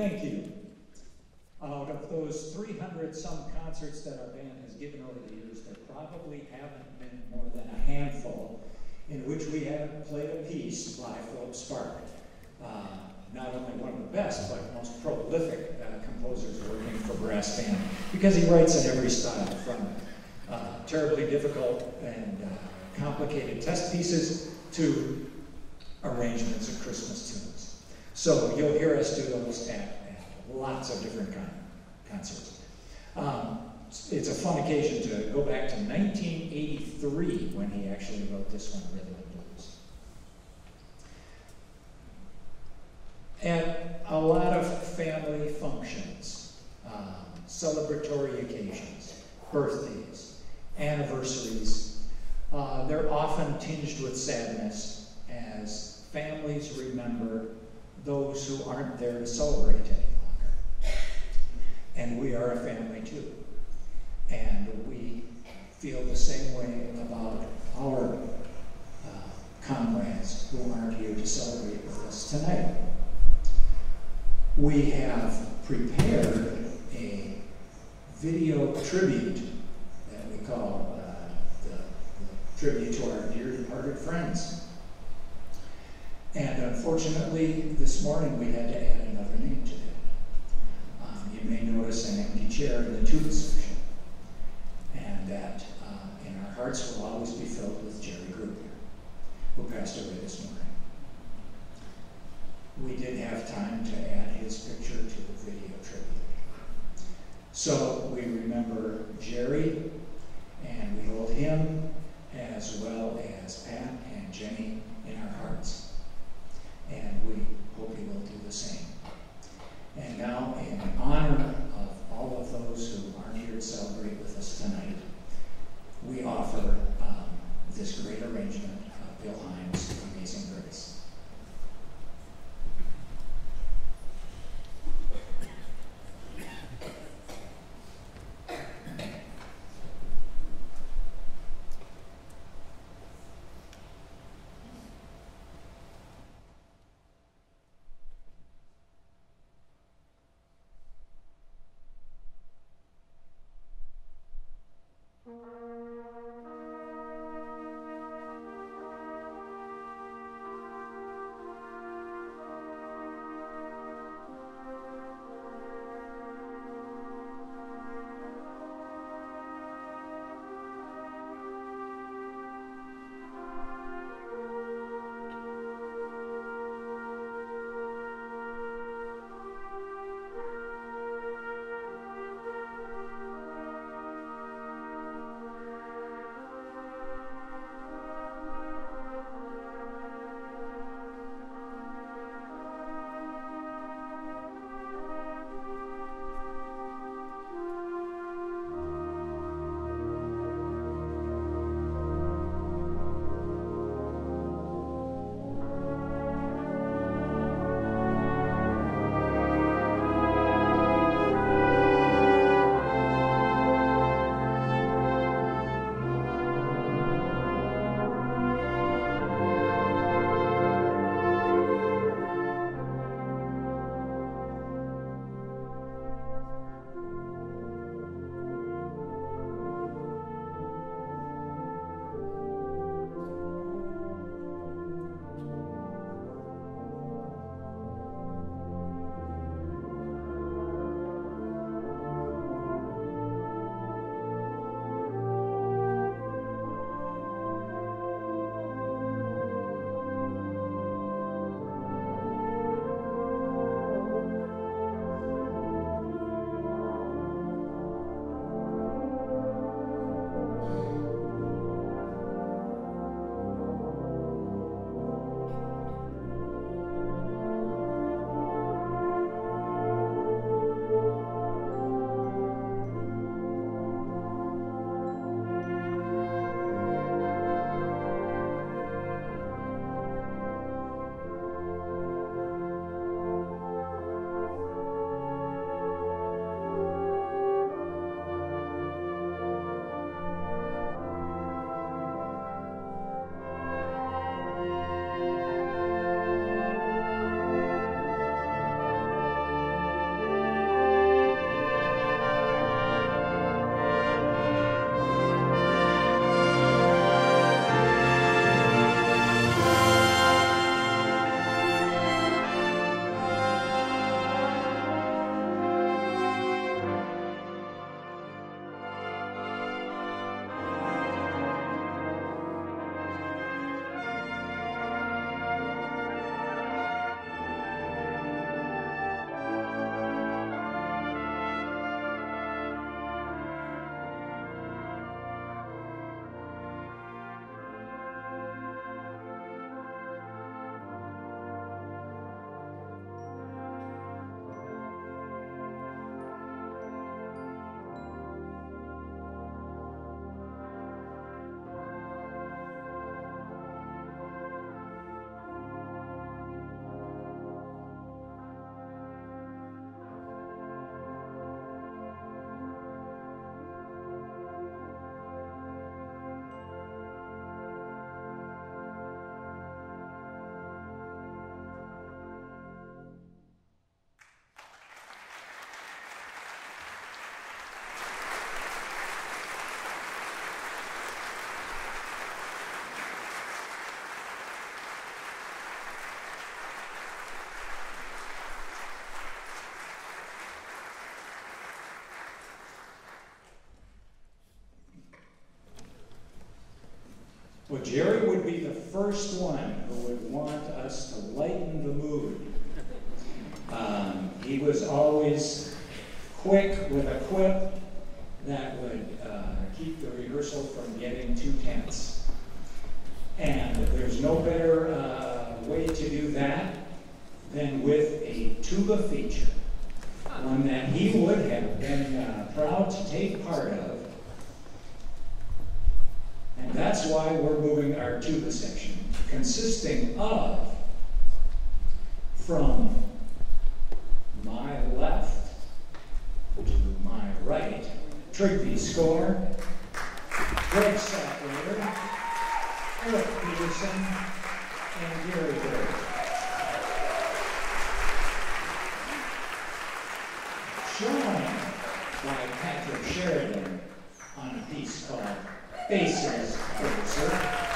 Thank you. Out of those 300 some concerts that our band has given over the years, there probably haven't been more than a handful in which we have played a piece by Philip Sparke. Uh, not only one of the best, but most prolific uh, composers working for brass band, because he writes in every style, from uh, terribly difficult and uh, complicated test pieces to arrangements of Christmas tunes. So you'll hear us do those at, at lots of different concerts. Um, it's a fun occasion to go back to 1983 when he actually wrote this one, Rhythm and Blues. And a lot of family functions, um, celebratory occasions, birthdays, anniversaries. Uh, they're often tinged with sadness as families remember those who aren't there to celebrate any longer. And we are a family too. And we feel the same way about our uh, comrades who aren't here to celebrate with us tonight. We have prepared a video tribute that we call uh, the, the tribute to our dear departed friends. And unfortunately, this morning we had to add another name to that. Um, you may notice an empty chair in the tuba section, and that uh, in our hearts will always be filled with Jerry Gruber, who passed away this morning. We did have time to add his picture to the video tribute. So we remember Jerry, and we hold him as well as Pat and Jenny in our hearts Well, Jerry would be the first one who would want us to lighten the mood. Um, he was always quick with a quip that would uh, keep the rehearsal from getting too tense. And there's no better uh, way to do that than with a tuba feature, one that he would have been uh, proud to take part of. That's why we're moving our tuba section, consisting of from my left to my right, Trigby Score, Greg Sackler, Eric Peterson, and Gary Bird. Joined by Patrick Sheridan on a piece called Basses Berserk.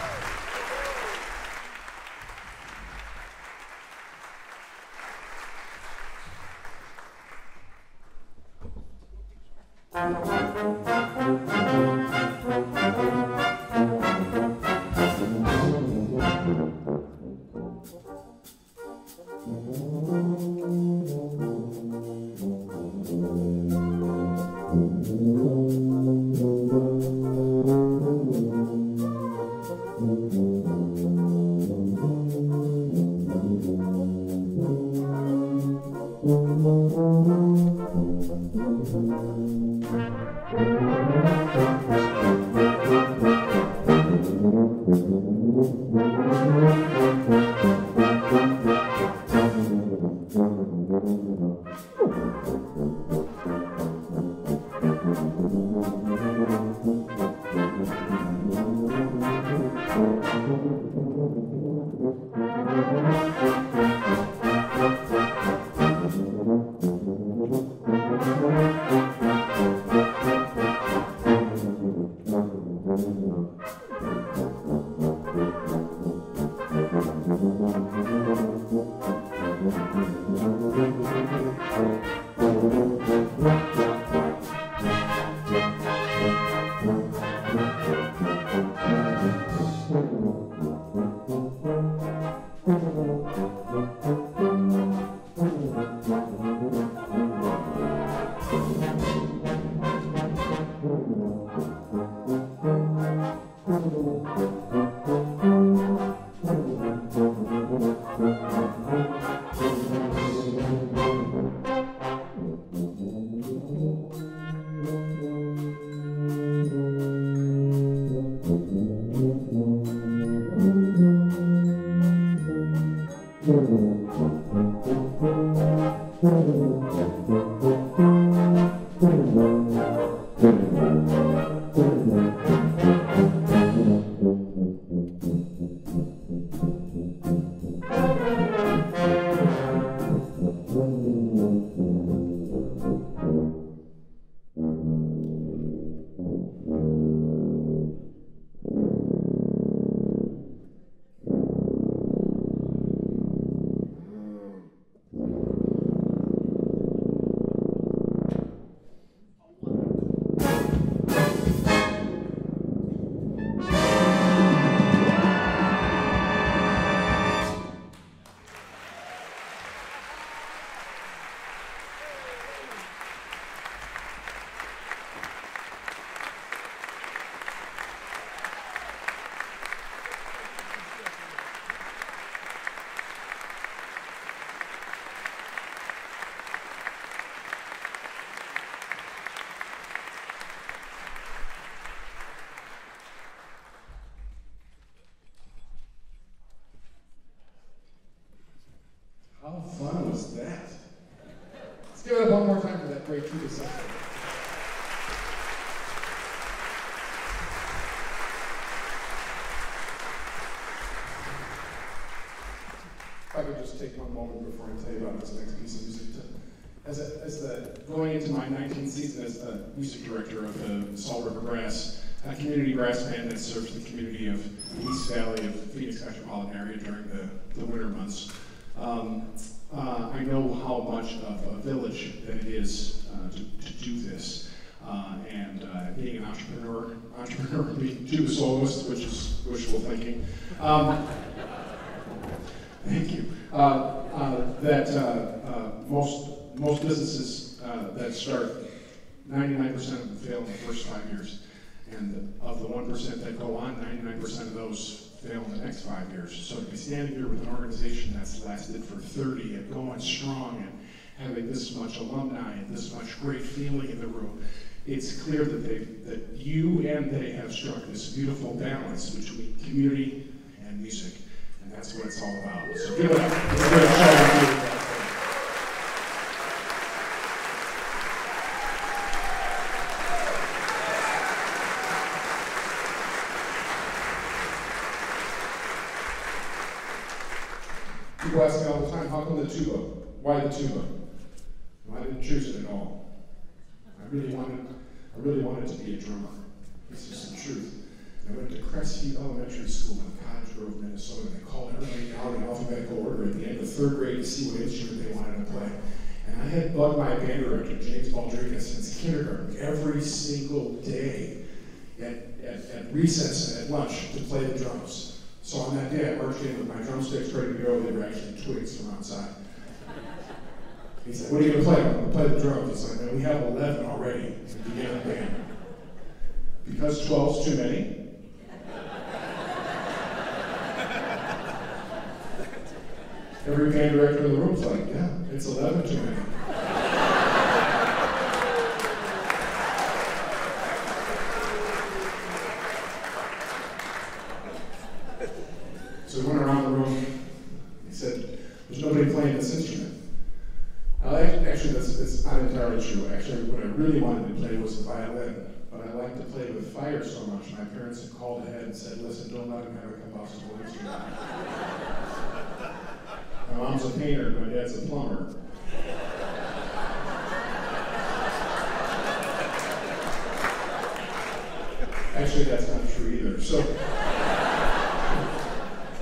Take one moment before I tell you about this next piece of music. To, as, a, as the going into my 19th season as the music director of the Salt River Brass, a community brass band that serves the community of East Valley of Phoenix metropolitan area during the, the winter months. Um, uh, I know how much of a village that it is uh, to, to do this, uh, and uh, being an entrepreneur, entrepreneur being too soloist, which is wishful thinking. Um, thank you. Uh, uh, that uh, uh, most most businesses uh, that start, 99% of them fail in the first five years, and of the 1% that go on, 99% of those fail in the next five years. So to be standing here with an organization that's lasted for 30 and going strong and having this much alumni and this much great feeling in the room, it's clear that they, that you and they have struck this beautiful balance between community and music, that's what it's all about. So give it up. Give it a great out. People ask me all the time, how come the tuba? Why the tuba? Well, I didn't choose it at all. I really wanted, I really wanted to be a drummer. This is the truth. I went to Crestview Elementary School in Cottage Grove, Minnesota. They called everybody out in alphabetical order at the end of third grade to see what instrument they wanted to play. And I band director, James Baldriga, since kindergarten, every single day at, at, at recess and at lunch to play the drums. So on that day, I marched in with my drumsticks ready to go. They were actually twigs from outside. He said, what are you going to play? I'm going to play the drums. He's like, we have 11 already to begin the band. Because 12's too many. Every band director in the room's like, yeah, it's 11 too many. So he went around the room. He said, There's nobody playing this instrument. Uh, actually, that's, that's not entirely true. Actually, what I really wanted to play was the violin, but I like to play with fire so much. My parents had called ahead and said, Listen, don't let him have a combustible instrument. my mom's a painter, my dad's a plumber. Actually, that's not true either. So,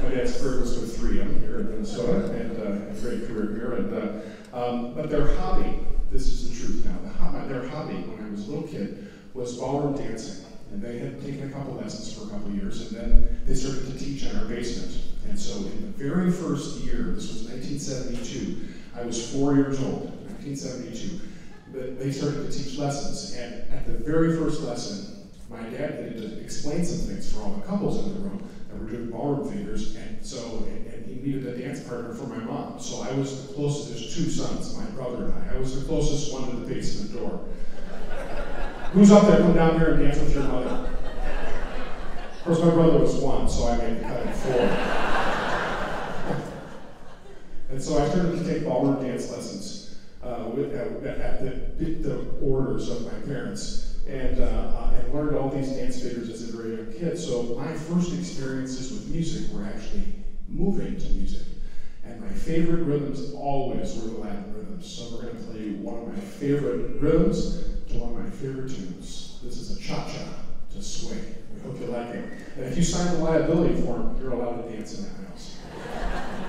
my dad's third was with 3M here in Minnesota, and uh, a great career here. And uh, um, but their hobby, this is the truth now. The their hobby when I was a little kid was ballroom dancing, and they had taken a couple lessons for a couple years, and then they started to teach in our basement. And so, in the very first year, this was 1972, I was four years old, 1972. But they started to teach lessons, and at the very first lesson, my dad needed to explain some things for all the couples in the room that were doing ballroom figures, and so and, and he needed a dance partner for my mom. So I was the closest. There's two sons, my brother and I. I was the closest one to the basement door. Who's up there? Come down here and dance with your mother. Of course, my brother was one, so I made the cut at four. and so I started to take ballroom dance lessons uh, with, at, at the, the orders of my parents and, uh, uh, and learned all these dance figures as a very young kid. So my first experiences with music were actually moving to music. And my favorite rhythms always were the Latin rhythms. So we're going to play one of my favorite rhythms to one of my favorite tunes. This is a cha-cha to sway. We hope you like it. And if you sign the liability form, you're allowed to dance in that house.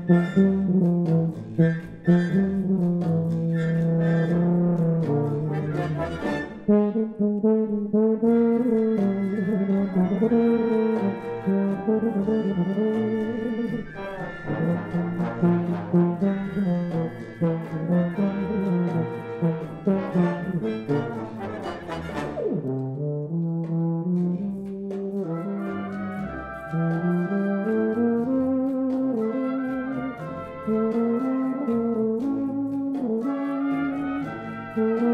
Mm-hmm.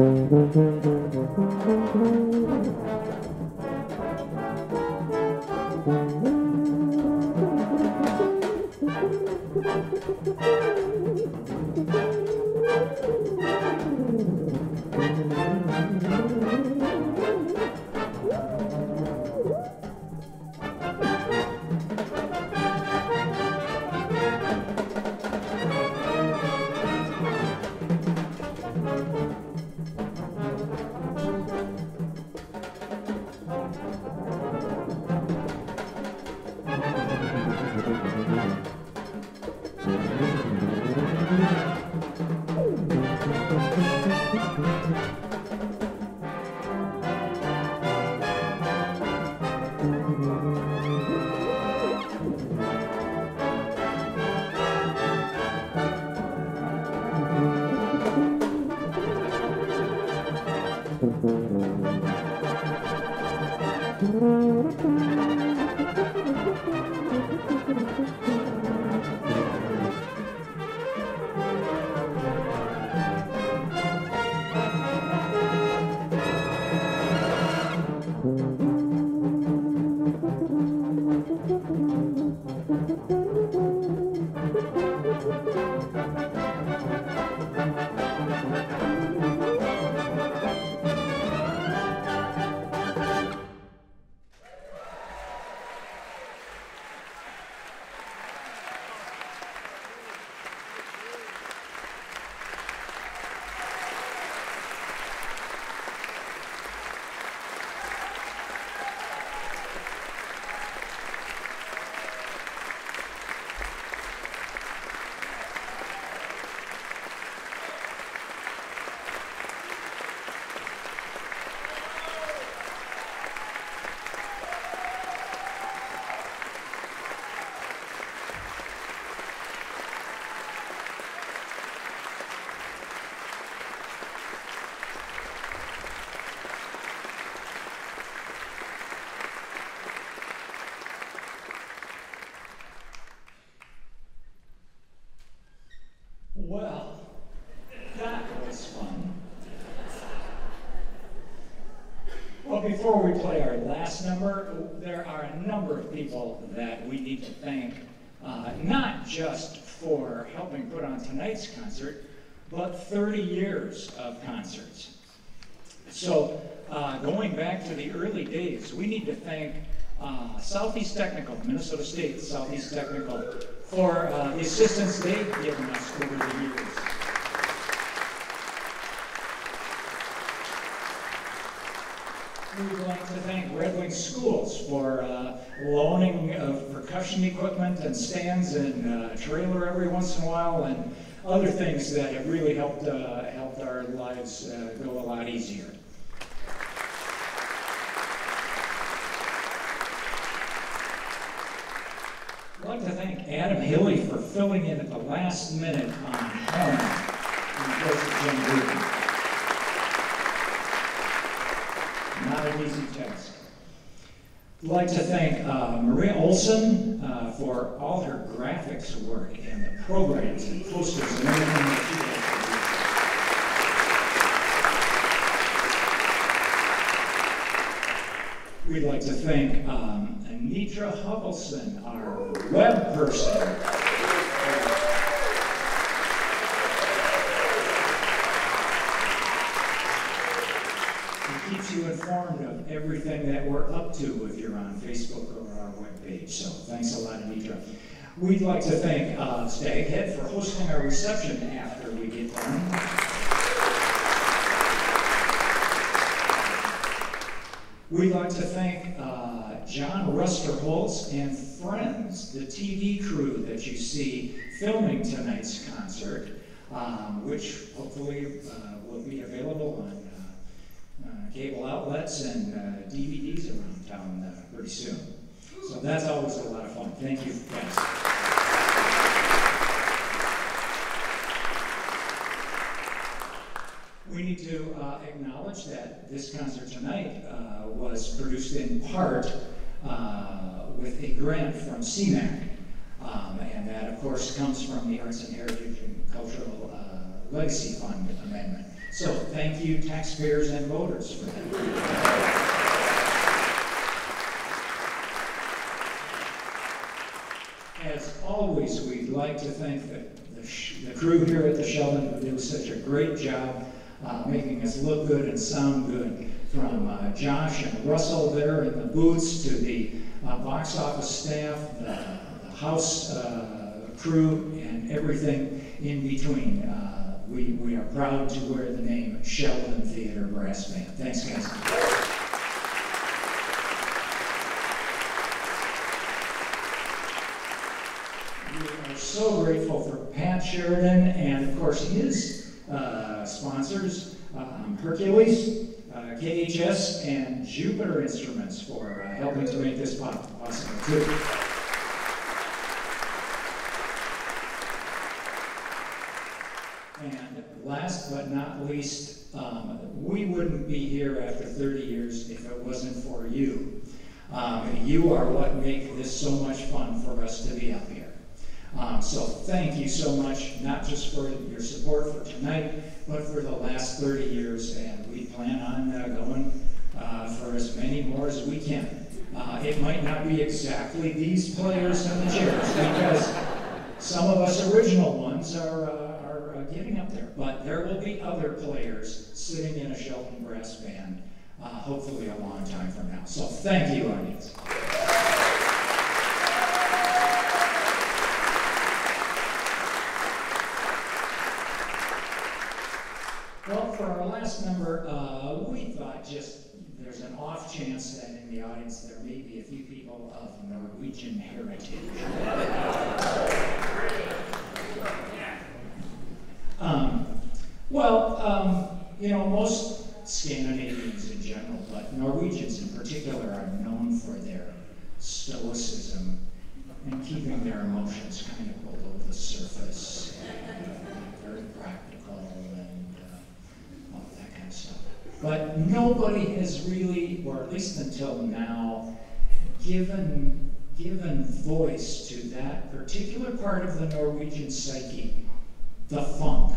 Thank Well, before we play our last number, there are a number of people that we need to thank, uh, not just for helping put on tonight's concert, but 30 years of concerts. So, uh, going back to the early days, we need to thank uh, Southeast Technical, Minnesota State Southeast Technical, for uh, the assistance they've given us over the years. We would like to thank Red Schools for uh, loaning percussion equipment and stands and uh, trailer every once in a while and other things that have really helped, uh, helped our lives uh, go a lot easier. I'd like to thank Adam Hilly for filling in at the last minute on of Jim. Not an easy task. I'd like to thank uh, Maria Olson uh, for all her graphics work and the programs and posters and everything that she does. We'd like to thank um, Anitra Hubbleson, our web person. Who keeps you informed of everything that we're to if you're on Facebook or our webpage. So thanks a lot, Anitra. We'd like to thank uh, Staghead for hosting our reception after we get done. We'd like to thank uh, John Rusterholz and friends, the TV crew that you see filming tonight's concert, um, which hopefully uh, will be available on uh, uh, cable outlets and uh, DVDs around town uh, pretty soon. So that's always a lot of fun. Thank you, guys. We need to uh, acknowledge that this concert tonight uh, was produced in part uh, with a grant from SEMAC. Um, and that, of course, comes from the Arts and Heritage and Cultural uh, Legacy Fund Amendment. So thank you, taxpayers and voters, for that. As always, we'd like to thank the, the, the crew here at the Sheldon who do such a great job uh, making us look good and sound good. From uh, Josh and Russell there in the booths to the uh, box office staff, the, the house uh, crew, and everything in between. Uh, we, we are proud to wear the name Sheldon Theatre Brass Band. Thanks, guys. We are so grateful for Pat Sheridan and, of course, his uh, sponsors, um, Hercules, uh, KHS, and Jupiter Instruments for uh, helping to make this po- possible, too. And last but not least, um, we wouldn't be here after 30 years if it wasn't for you. Um, you are what make this so much fun for us to be up here. Um, so thank you so much, not just for your support for tonight, but for the last 30 years, and we plan on uh, going uh, for as many more as we can. Uh, it might not be exactly these players in the chairs because some of us original ones are, uh, are uh, getting up there, but there will be other players sitting in a Sheldon brass band, uh, hopefully a long time from now. So thank you, audience. Well, for our last member, uh, we thought just there's an chance that in the audience there may be a few people of Norwegian heritage. Um, well, um, you know, most Scandinavians in general, but Norwegians in particular, are known for their stoicism and keeping their emotions kind of below the surface. Very practical and uh, all that kind of stuff. But nobody has really, or at least until now, given, given voice to that particular part of the Norwegian psyche, the funk.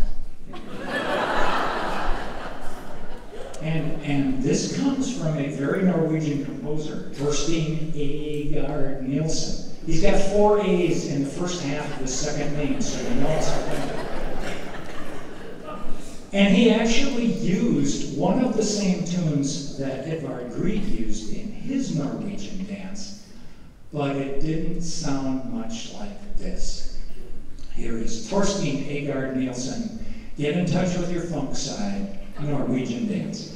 And, and this comes from a very Norwegian composer, Torstein Aagaard-Nilsen. He's got four A's in the first half of the second name, so you know it's And he actually used one of the same tunes that Edvard Grieg used in his Norwegian dance, but it didn't sound much like this. Here is Torstein Aagaard-Nilsen. Get in touch with your funk side, Norwegian dance.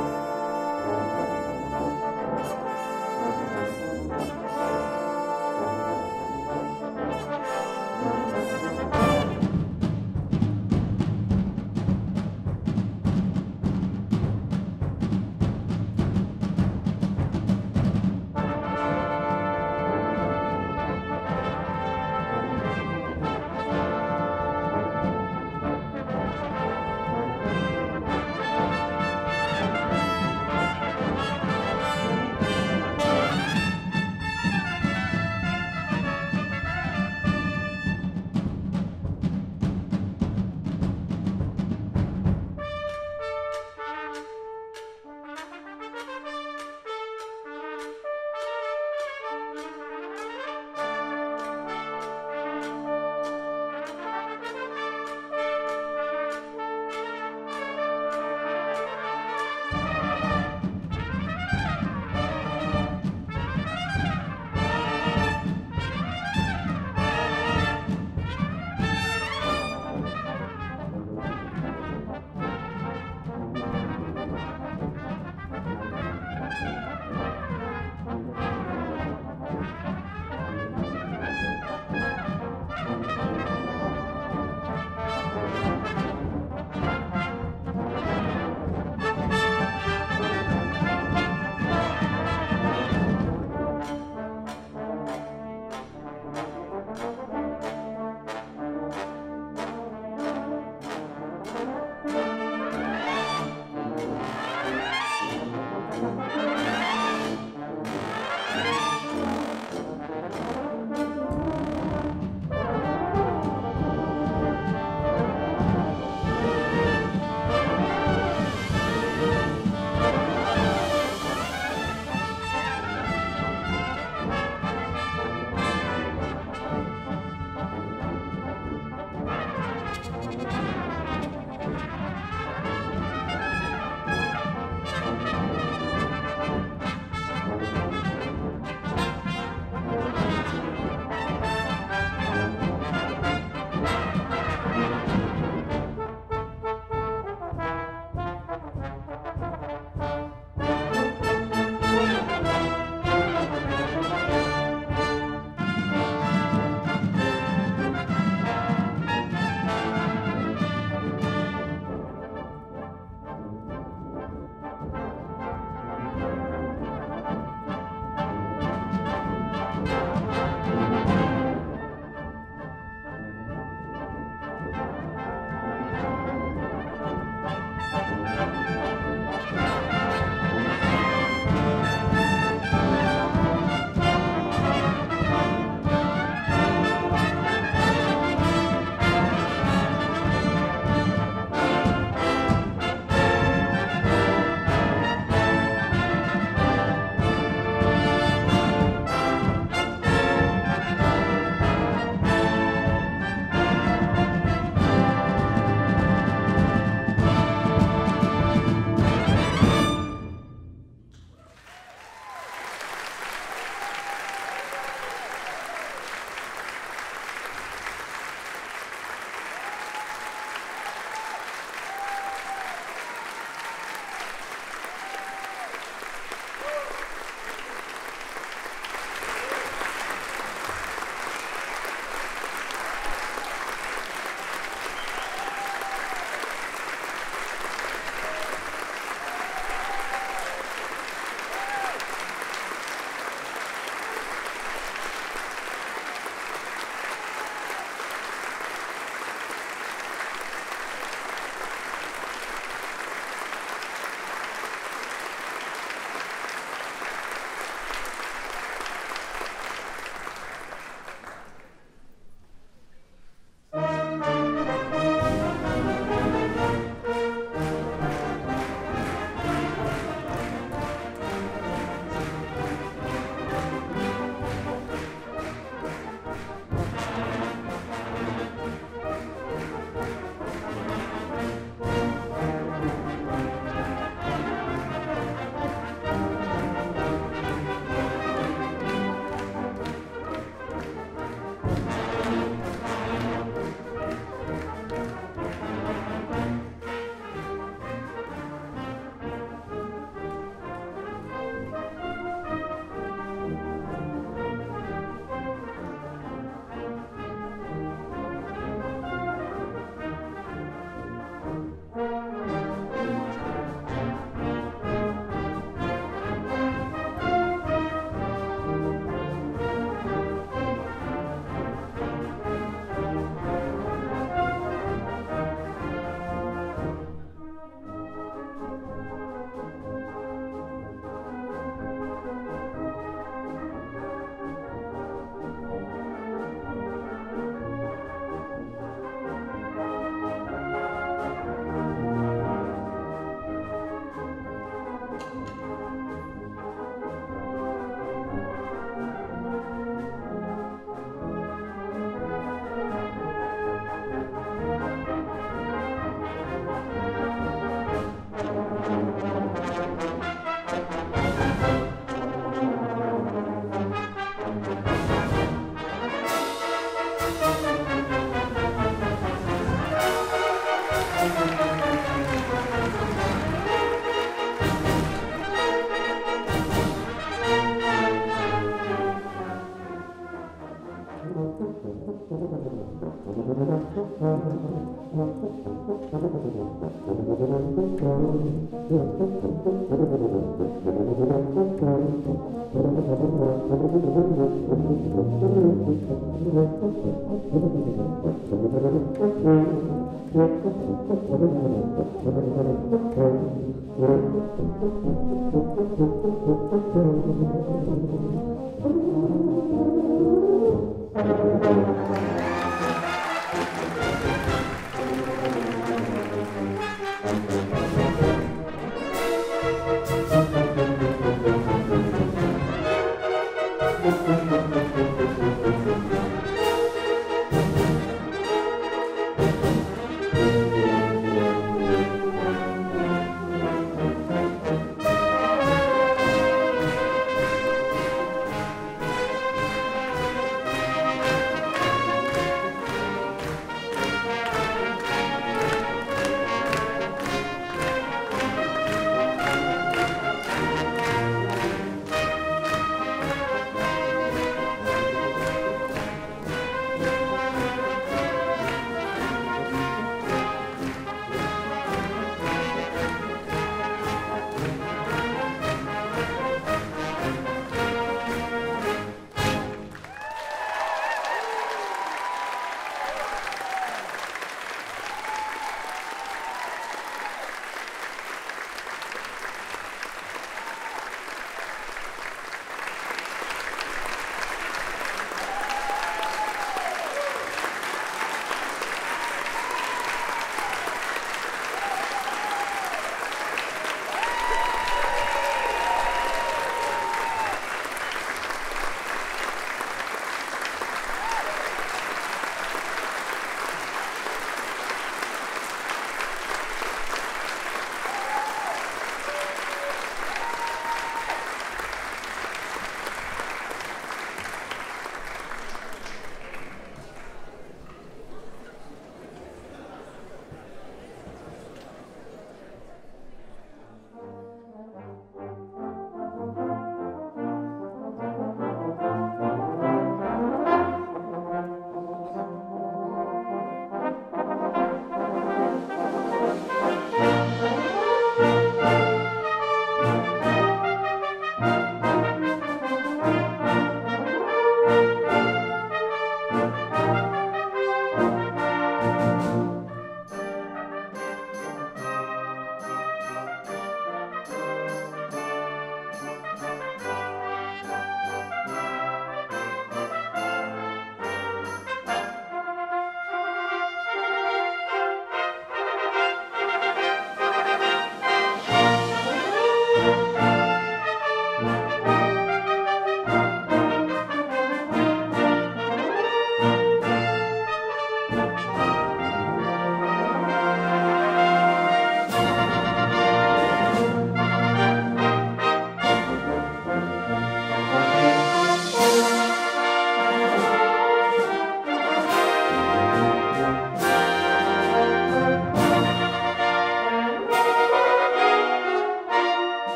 Thank